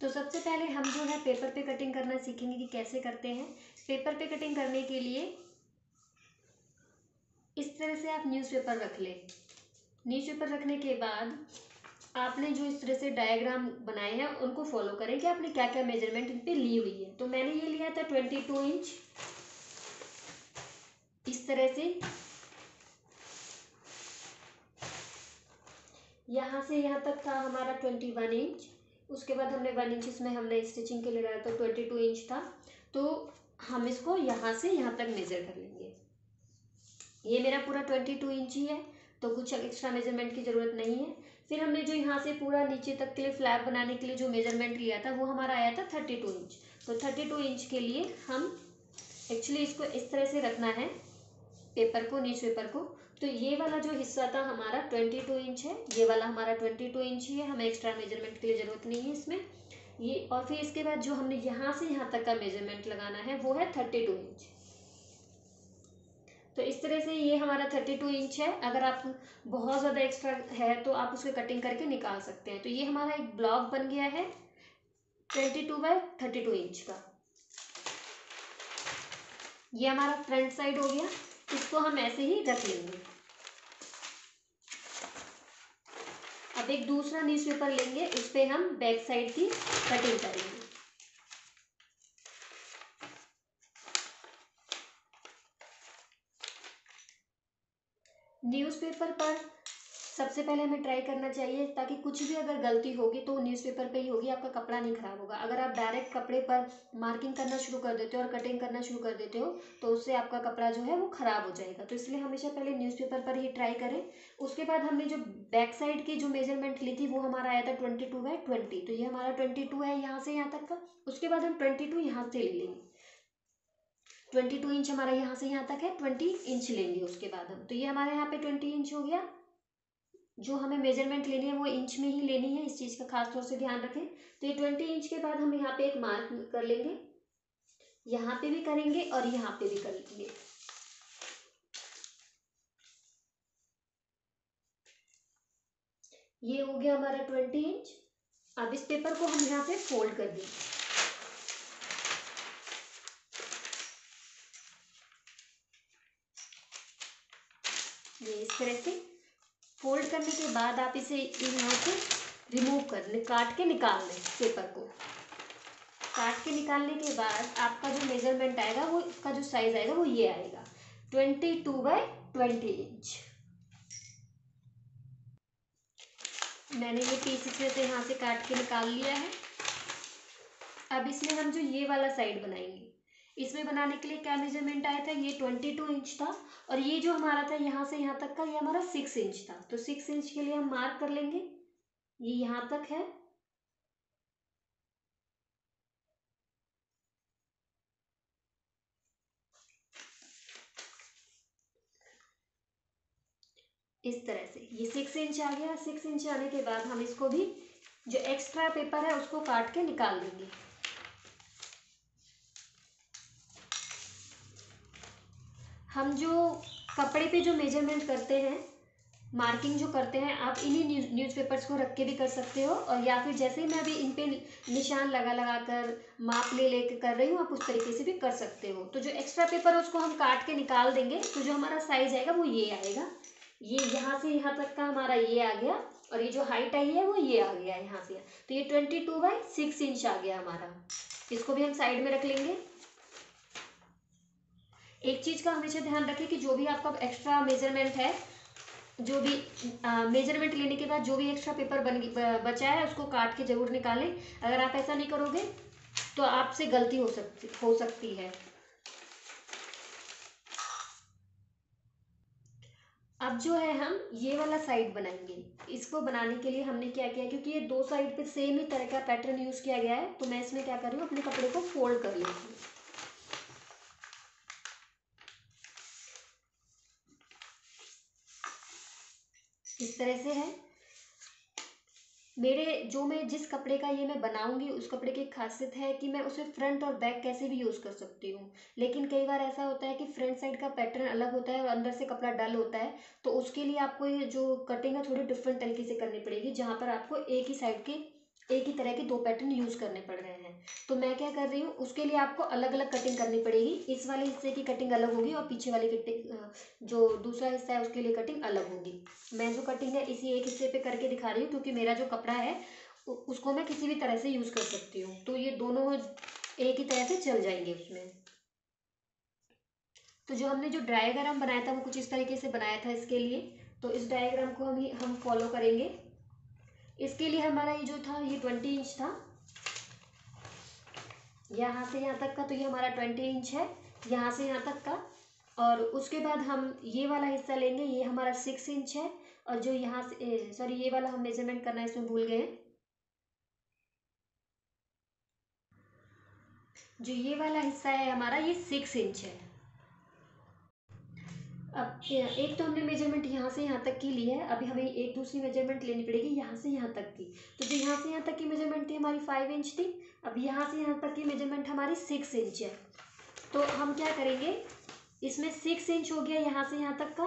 तो सबसे पहले हम जो है पेपर पे कटिंग करना सीखेंगे कि कैसे करते हैं। पेपर पे कटिंग करने के लिए इस तरह से आप न्यूज़पेपर रख लें। न्यूज़पेपर रखने के बाद आपने जो इस तरह से डायग्राम बनाए हैं, उनको फॉलो करें कि आपने क्या क्या मेज़रमेंट इन पे ली हुई है। तो मैंने ये लिया था ट्वेंटी टू इंच इस तरह से। यहाँ से यहाँ तक था हमारा ट्वेंटी वन इंच उसके बाद हमने वन इंच इसमें हमने स्टिचिंग के लिए लगाया था ट्वेंटी टू इंच था। तो हम इसको यहाँ से यहाँ तक मेज़र कर लेंगे। ये मेरा पूरा ट्वेंटी टू इंच ही है तो कुछ एक्स्ट्रा मेज़रमेंट की ज़रूरत नहीं है। फिर हमने जो यहाँ से पूरा नीचे तक के लिए फ्लैप बनाने के लिए जो मेज़रमेंट लिया था, वो हमारा आया था थर्टी टू इंच तो थर्टी टू इंच के लिए हम एक्चुअली इसको इस तरह से रखना है पेपर को न्यूज़ पेपर को। तो ये वाला जो हिस्सा था हमारा ट्वेंटी टू इंच है, ये वाला हमारा ट्वेंटी टू इंच ही है, हमें एक्स्ट्रा मेज़रमेंट के लिए ज़रूरत नहीं है इसमें। ये और फिर इसके बाद जो हमने यहाँ से यहाँ तक का मेज़रमेंट लगाना है, वो है थर्टी टू इंच। तो इस तरह से ये हमारा थर्टी टू इंच है, अगर आप बहुत ज़्यादा एक्स्ट्रा है तो आप उसको कटिंग करके निकाल सकते हैं। तो ये हमारा एक ब्लॉक बन गया है, twenty two by thirty two inch का। ये हमारा फ्रंट साइड हो गया। इसको हम ऐसे ही रख लेंगे। अब एक दूसरा न्यूज़ पेपर लेंगे, उस पर हम बैक साइड की कटिंग करेंगे। न्यूज़ पेपर पर सबसे पहले हमें ट्राई करना चाहिए ताकि कुछ भी अगर गलती होगी तो न्यूज़पेपर पे ही होगी, आपका कपड़ा नहीं खराब होगा। अगर आप डायरेक्ट कपड़े पर मार्किंग करना शुरू कर देते हो और कटिंग करना शुरू कर देते हो तो उससे आपका कपड़ा जो है वो ख़राब हो जाएगा। तो इसलिए हमेशा पहले न्यूज़पेपर पर ही ट्राई करें। उसके बाद हमने जो बैक साइड की जो मेज़रमेंट ली थी, वो हमारा आया था ट्वेंटी टू बाई ट्वेंटी तो ये हमारा ट्वेंटी टू है यहाँ से यहाँ तक का। उसके बाद हम ट्वेंटी टू यहाँ से ले लेंगे। ट्वेंटी टू इंच हमारा यहाँ से यहाँ तक है ट्वेंटी इंच लेंगे उसके बाद हम। तो ये हमारे यहाँ पे ट्वेंटी इंच हो गया। जो हमें मेज़रमेंट लेनी है, वो इंच में ही लेनी है, इस चीज़ का खास तौर से ध्यान रखें। तो ये ट्वेंटी इंच के बाद हम यहाँ पे एक मार्क कर लेंगे। यहाँ पे भी करेंगे और यहाँ पे भी कर लेंगे। ये हो गया हमारा ट्वेंटी इंच अब इस पेपर को हम यहाँ पे फोल्ड कर देंगे। ये इस तरह से। फोल्ड करने के बाद आप इसे यहाँ से रिमूव कर काट के निकाल लें, पेपर को। काट के निकालने के बाद आपका जो मेज़रमेंट आएगा, वो इसका जो साइज़ आएगा, वो ये आएगा। Twenty two by twenty inch. मैंने ये पीस इसमें से यहाँ से काट के निकाल लिया है। अब इसमें हम जो ये वाला साइड बनाएँगे। इसमें बनाने के लिए क्या मेज़रमेंट आया था? ये ट्वेंटी टू इंच था और ये जो हमारा था यहाँ से यहाँ तक का, ये हमारा सिक्स इंच था। तो सिक्स इंच के लिए हम मार्क कर लेंगे। ये यहाँ तक है। इस तरह से। ये सिक्स इंच आ गया। सिक्स इंच आने के बाद हम इसको भी जो एक्स्ट्रा पेपर है उसको काट के निकाल देंगे। हम जो कपड़े पे जो मेज़रमेंट करते हैं मार्किंग जो करते हैं, आप इन्हीं न्यूज़ न्यूज़पेपर्स को रख के भी कर सकते हो और या फिर जैसे ही मैं अभी इन पे निशान लगा लगा कर माप ले लेके कर रही हूँ, आप उस तरीके से भी कर सकते हो। तो जो एक्स्ट्रा पेपर है, उसको हम काट के निकाल देंगे। तो जो हमारा साइज़ आएगा, वो ये आएगा। ये यहाँ से यहाँ तक का हमारा ये आ गया और ये जो हाइट आई है, वो ये आ गया यहाँ से। तो ये twenty two by six inch आ गया हमारा। इसको भी हम साइड में रख लेंगे। एक चीज़ का हमेशा ध्यान रखें कि जो भी आपका एक्स्ट्रा मेज़रमेंट है, जो भी मेज़रमेंट लेने के बाद जो भी एक्स्ट्रा पेपर बन बचा है, उसको काट के ज़रूर निकालें। अगर आप ऐसा नहीं करोगे तो आपसे गलती हो सकती हो सकती है। अब जो है हम, ये वाला साइड बनाएँगे। इसको बनाने के लिए हमने क्या किया, क्योंकि ये दो साइड पे सेम ही तरह का पैटर्न यूज़ किया गया है तो मैं इसमें क्या कर रही हूँ, अपने कपड़े को फोल्ड कर लेती इस तरह से है। मेरे, जो मैं जिस कपड़े का ये मैं बनाऊँगी, उस कपड़े की खासियत है कि मैं उसे फ्रंट और बैक कैसे भी यूज़ कर सकती हूँ। लेकिन कई बार ऐसा होता है कि फ्रंट साइड का पैटर्न अलग होता है और अंदर से कपड़ा डल होता है तो उसके लिए आपको ये जो कटिंग है, थोड़ी डिफरेंट तरीके से करनी पड़ेगी, जहाँ पर आपको एक ही साइड के एक ही तरह के दो पैटर्न यूज़ करने पड़ रहे हैं। तो मैं क्या कर रही हूँ, उसके लिए आपको अलग अलग कटिंग करनी पड़ेगी। इस वाले हिस्से की कटिंग अलग होगी और पीछे वाली कटिंग जो दूसरा हिस्सा है, उसके लिए कटिंग अलग होगी। मैं जो कटिंग है, इसी एक हिस्से पे करके दिखा रही हूँ, क्योंकि मेरा जो कपड़ा है उसको मैं किसी भी तरह से यूज़ कर सकती हूँ। तो ये दोनों एक ही तरह से चल जाएँगे उसमें। तो जो हमने जो डायग्राम बनाया था, वो कुछ इस तरीके से बनाया था इसके लिए। तो इस डायग्राम को हम हम फॉलो करेंगे। इसके लिए हमारा ये जो था, ये ट्वेंटी इंच था। यहाँ से यहाँ तक का तो ये हमारा ट्वेंटी इंच है, यहाँ से यहाँ तक का। और उसके बाद हम ये वाला हिस्सा लेंगे, ये हमारा सिक्स इंच है। और जो यहाँ से सॉरी ये वाला हम मेज़रमेंट करना है, इसमें भूल गए जो ये वाला हिस्सा है हमारा, ये सिक्स इंच है। अब एक तो हमने मेज़रमेंट यहाँ से यहाँ तक की ली है, अभी हमें एक दूसरी मेज़रमेंट लेनी पड़ेगी यहाँ से यहाँ तक की। तो जो यहाँ से यहाँ तक की मेज़रमेंट थी हमारी फाइव इंच थी, अब यहाँ से यहाँ तक की मेज़रमेंट हमारी सिक्स इंच है। तो हम क्या करेंगे? इसमें सिक्स इंच हो गया यहाँ से यहाँ तक का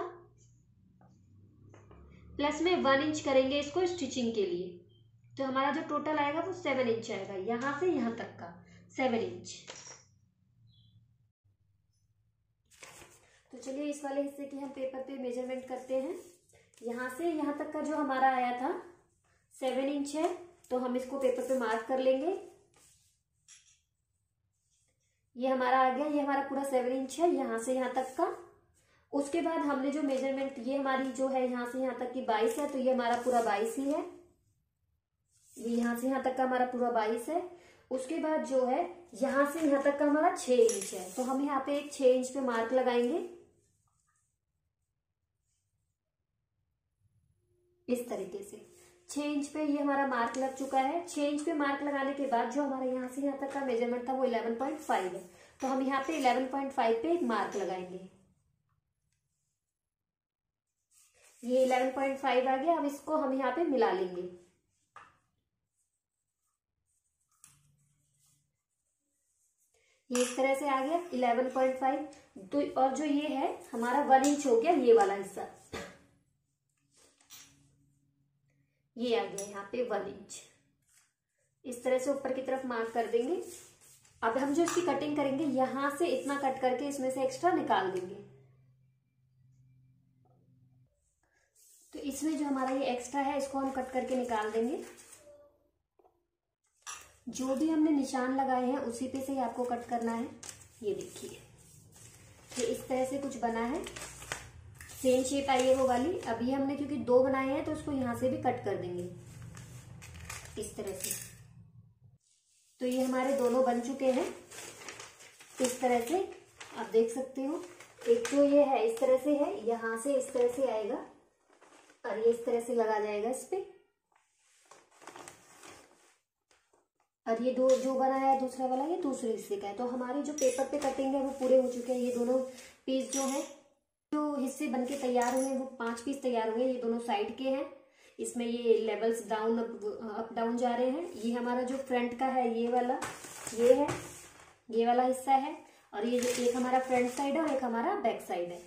प्लस में वन इंच करेंगे इसको स्टिचिंग के लिए। तो हमारा जो टोटल आएगा वो सेवन इंच आएगा, यहाँ से यहाँ तक का सेवन इंच तो चलिए इस वाले हिस्से की हम पेपर पे मेज़रमेंट करते हैं। यहाँ से यहाँ तक का जो हमारा आया था सेवन इंच है तो हम इसको पेपर पे मार्क कर लेंगे। ये हमारा आ गया, ये हमारा पूरा सेवन इंच है, यहाँ से यहाँ तक का। उसके बाद हमने जो मेज़रमेंट ये हमारी जो है यहाँ से यहाँ तक की बाईस है तो ये हमारा पूरा बाईस ही है। ये यहाँ से यहाँ तक का हमारा पूरा बाईस है। उसके बाद जो है, यहाँ से यहाँ तक का हमारा छह इंच है। तो हम यहाँ पे एक छह इंच पे मार्क लगाएँगे। इस तरीके से। छह इंच पे ये हमारा मार्क लग चुका है। छह इंच पे मार्क लगाने के बाद जो हमारा यहाँ से यहाँ तक का मेज़रमेंट था वो इलेवन पॉइंट फाइव है। तो हम यहाँ पे इलेवन पॉइंट फाइव पे एक मार्क लगाएँगे। ये इलेवन पॉइंट फाइव आ गया। अब इसको हम यहाँ पे मिला लेंगे। ये इस तरह से आ गया इलेवन पॉइंट फाइव तो और जो ये है, हमारा वन इंच हो गया, ये वाला हिस्सा। ये आ गया यहाँ पे वन इंच इस तरह से ऊपर की तरफ़ मार्क कर देंगे। अब हम जो इसकी कटिंग करेंगे, यहाँ से इतना कट करके इसमें से एक्स्ट्रा निकाल देंगे। तो इसमें जो हमारा ये एक्स्ट्रा है, इसको हम कट करके निकाल देंगे। जो भी हमने निशान लगाए हैं, उसी पे से ही आपको कट करना है। ये देखिए। तो इस तरह से कुछ बना है। सेम शेप आई है वो वाली। अभी हमने क्योंकि दो बनाए हैं तो उसको यहाँ से भी कट कर देंगे। इस तरह से। तो ये हमारे दोनों बन चुके हैं। इस तरह से, आप देख सकते हो। एक तो ये है, इस तरह से है, यहाँ से इस तरह से आएगा। और ये इस तरह से लगा जाएगा इस पे। और ये दो, जो बना है दूसरा वाला, ये दूसरे हिस्से का है। तो हमारे जो पेपर पे कटिंग है, वो पूरे हो चुके हैं। ये दोनों पीस जो है जो हिस्से बन के तैयार हुए वो पाँच पीस तैयार हुए ये दोनों साइड के हैं। इसमें ये लेवल्स डाउन अप डाउन जा रहे हैं। ये हमारा जो फ्रंट का है ये वाला ये है ये वाला हिस्सा है और ये एक हमारा फ्रंट साइड है और एक हमारा बैक साइड है।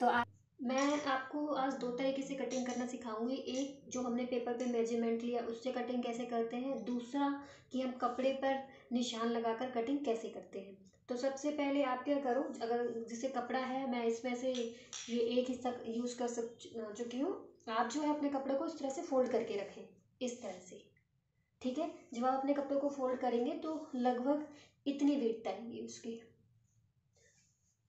तो आ, मैं आपको आज दो तरीके से कटिंग करना सिखाऊँगी। एक जो हमने पेपर पे मेज़रमेंट लिया उससे कटिंग कैसे करते हैं? दूसरा कि हम कपड़े पर निशान लगाकर कटिंग कैसे करते हैं? तो सबसे पहले आप क्या करो अगर जैसे कपड़ा है, मैं इसमें से ये एक हिस्सा यूज़ कर सक चुकी हूँ। आप जो है अपने कपड़े को इस तरह से फोल्ड करके रखें, इस तरह से। ठीक है? जब आप अपने कपड़े को फोल्ड करेंगे तो लगभग इतनी वेट आएगी उसकी।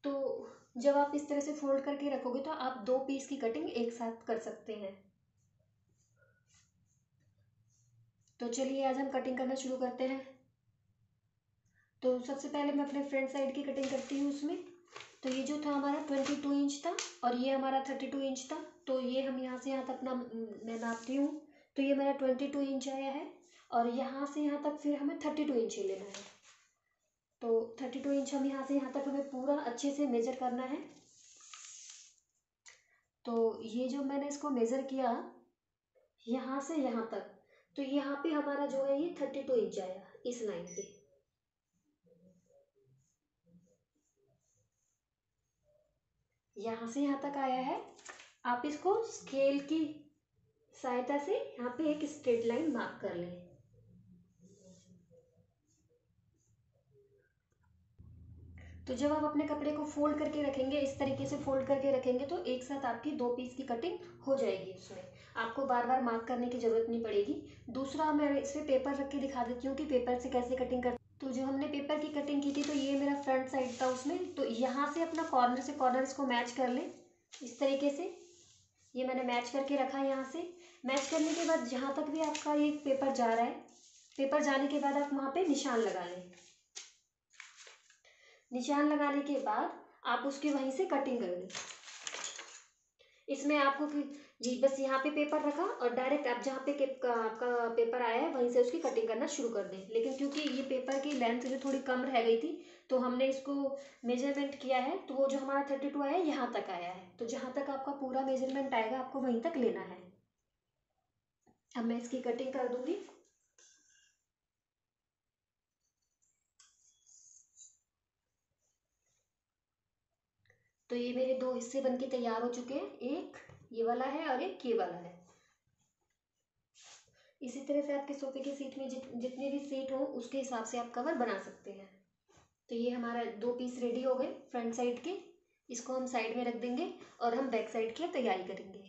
तो जब आप इस तरह से फोल्ड करके रखोगे तो आप दो पीस की कटिंग एक साथ कर सकते हैं। तो चलिए आज हम कटिंग करना शुरू करते हैं। सबसे पहले मैं अपने फ्रंट साइड की कटिंग करती हूँ उसमें। तो ये जो था हमारा ट्वेंटी टू इंच था और ये हमारा थर्टी टू इंच था। तो ये हम यहाँ से यहाँ तक ना मैं नापती हूँ। तो ये मेरा ट्वेंटी टू इंच आया है और यहाँ से यहाँ तक फिर हमें थर्टी टू इंच ही लेना है। तो थर्टी टू इंच हम यहाँ से यहाँ तक हमें पूरा अच्छे से मेजर करना है। तो ये जो मैंने इसको मेज़र किया, यहाँ से यहाँ तक। तो यहाँ पे हमारा जो है ये थर्टी टू इंच आया, इस लाइन पे। यहाँ से यहाँ तक आया है। आप इसको स्केल की सहायता से यहाँ पे एक स्ट्रेट लाइन मार्क कर लें। तो जब आप अपने कपड़े को फोल्ड करके रखेंगे, इस तरीके से फोल्ड करके रखेंगे तो एक साथ आपकी दो पीस की कटिंग हो जाएगी उसमें। आपको बार बार मार्क करने की ज़रूरत नहीं पड़ेगी। दूसरा मैं इस पर पेपर रख के दिखा देती हूँ कि पेपर से कैसे कटिंग कर तो जो हमने पेपर की कटिंग की थी तो ये मेरा फ्रंट साइड था उसमें। तो यहाँ से अपना कॉर्नर से कॉर्नर इसको मैच कर लें। इस तरीके से। ये मैंने मैच करके रखा है यहाँ से। मैच करने के बाद जहाँ तक भी आपका ये पेपर जा रहा है पेपर जाने के बाद आप वहाँ पे निशान लगा लें। निशान लगाने के बाद आप उसकी वहीं से कटिंग कर लें इसमें आपको जी, बस यहाँ पे पेपर रखा और डायरेक्ट आप जहाँ पे आपका पेपर आया है, वहीं से उसकी कटिंग करना शुरू कर दें। लेकिन क्योंकि ये पेपर की लेंथ जो थोड़ी कम रह गई थी तो हमने इसको मेज़रमेंट किया है तो वो जो हमारा थर्टी टू आया है यहाँ तक आया है। तो जहाँ तक आपका पूरा मेज़रमेंट आएगा, आपको वहीं तक लेना है। अब मैं इसकी कटिंग कर दूँगी। तो ये मेरे दो हिस्से बनके तैयार हो चुके हैं। एक ये वाला है और ये वाला है। इसी तरह से आपके सोफे की सीट में जित, जितने भी सीट हो, उसके हिसाब से आप कवर बना सकते हैं। तो ये हमारा दो पीस रेडी हो गए फ्रंट साइड के। इसको हम साइड में रख देंगे और हम बैक साइड की तैयारी करेंगे।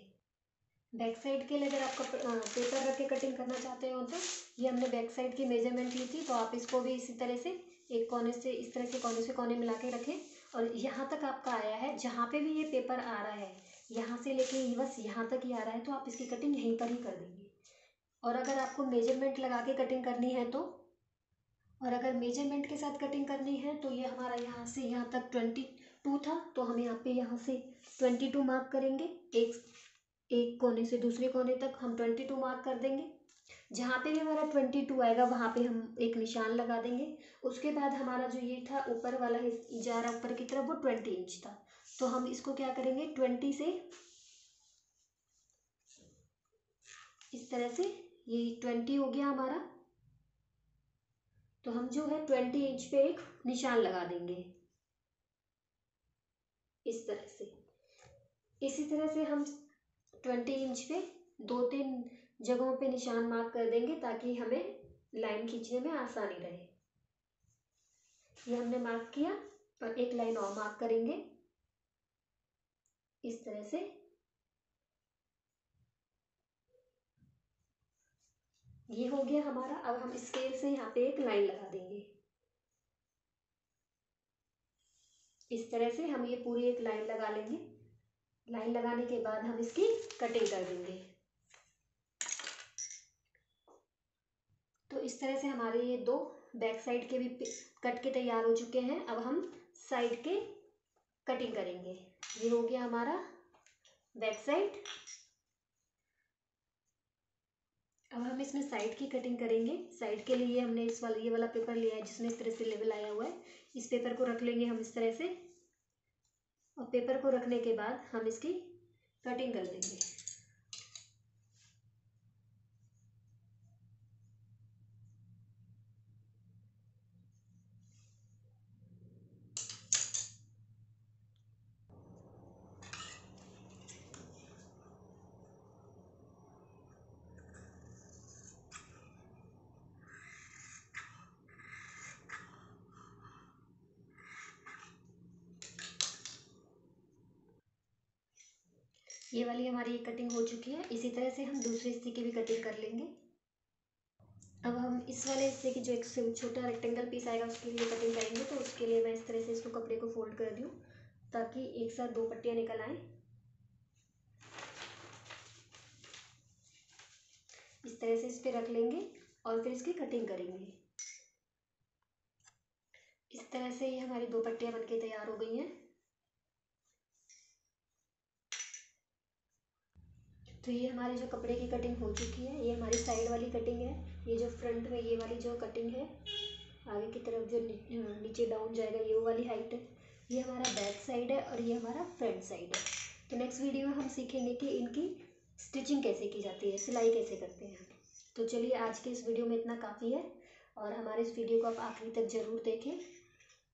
बैक साइड के लिए अगर आप पेपर रख के कटिंग करना चाहते हो तो ये हमने बैक साइड की मेज़रमेंट ली थी तो आप इसको भी इसी तरह से एक कोने से, इस तरह से कोने से कोने मिला के रखें। और यहाँ तक आपका आया है, जहाँ पे भी ये पेपर आ रहा है, यहाँ से लेके बस यहाँ तक ही आ रहा है तो आप इसकी कटिंग यहीं पर ही कर देंगे। और अगर आपको मेज़रमेंट लगा के कटिंग करनी है तो और अगर मेज़रमेंट के साथ कटिंग करनी है तो ये हमारा यहाँ से यहाँ तक ट्वेंटी टू था तो हम यहाँ पे यहाँ से ट्वेंटी टू मार्क करेंगे। एक एक कोने से दूसरे कोने तक हम ट्वेंटी टू मार्क कर देंगे। जहाँ पे भी हमारा ट्वेंटी टू आएगा, वहाँ पे हम एक निशान लगा देंगे। उसके बाद हमारा जो ये था, ऊपर वाला जा रहा ऊपर की तरफ़, वो ट्वेंटी इंच था। तो हम इसको क्या करेंगे, ट्वेंटी से इस तरह से, ये ट्वेंटी हो गया हमारा। तो हम जो है ट्वेंटी इंच पे एक निशान लगा देंगे। इस तरह से। इसी तरह से हम ट्वेंटी इंच पे दो तीन जगहों पे निशान मार्क कर देंगे ताकि हमें लाइन खींचने में आसानी रहे। ये हमने मार्क किया और एक लाइन और मार्क करेंगे। इस तरह से। ये हो गया हमारा। अब हम स्केल से यहाँ पे एक लाइन लगा देंगे। इस तरह से हम ये पूरी एक लाइन लगा लेंगे। लाइन लगाने के बाद हम इसकी कटिंग कर देंगे। तो इस तरह से हमारे ये दो बैक साइड के भी कट के तैयार हो चुके हैं। अब हम साइड के कटिंग करेंगे। ये हो गया हमारा बैक साइड अब हम इसमें साइड की कटिंग करेंगे। साइड के लिए हमने इस वाला ये वाला पेपर लिया है जिसमें इस तरह से लेवल आया हुआ है। इस पेपर को रख लेंगे हम इस तरह से। और पेपर को रखने के बाद हम इसकी कटिंग कर देंगे। ये वाली हमारी कटिंग हो चुकी है। इसी तरह से हम दूसरे हिस्से की भी कटिंग कर लेंगे। अब हम इस वाले हिस्से की जो एक छोटा रेक्टेंगल पीस आएगा, उसके लिए कटिंग करेंगे। तो उसके लिए मैं इस तरह से इसको कपड़े को फोल्ड कर दूँ, ताकि एक साथ दो पट्टियाँ निकल आएँ। इस तरह से इस पर रख लेंगे और फिर इसकी कटिंग करेंगे। इस तरह से ये हमारी दो पट्टियाँ बनके तैयार हो गई हैं। तो ये हमारी जो कपड़े की कटिंग हो चुकी है, ये हमारी साइड वाली कटिंग है, ये जो फ्रंट में ये वाली जो कटिंग है, आगे की तरफ़ जो नीचे डाउन जाएगा ये वाली हाइट है, ये हमारा बैक साइड है और ये हमारा फ्रंट साइड है। तो नेक्स्ट वीडियो में हम सीखेंगे कि इनकी स्टिचिंग कैसे की जाती है, सिलाई कैसे करते हैं तो चलिए आज के इस वीडियो में इतना काफ़ी है, और हमारे इस वीडियो को आप आखिरी तक ज़रूर देखें।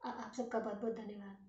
आप सबका बहुत बहुत धन्यवाद।